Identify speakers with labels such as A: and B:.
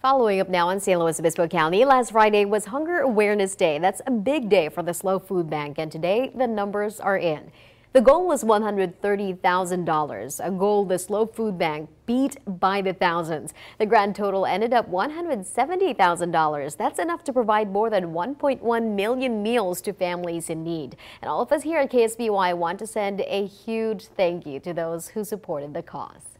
A: Following up now on San Luis Obispo County, last Friday was Hunger Awareness Day. That's a big day for the SLO Food Bank, and today the numbers are in. The goal was $130,000, a goal the SLO Food Bank beat by the thousands. The grand total ended up $170,000. That's enough to provide more than 1.1 million meals to families in need. And all of us here at KSBY want to send a huge thank you to those who supported the cause.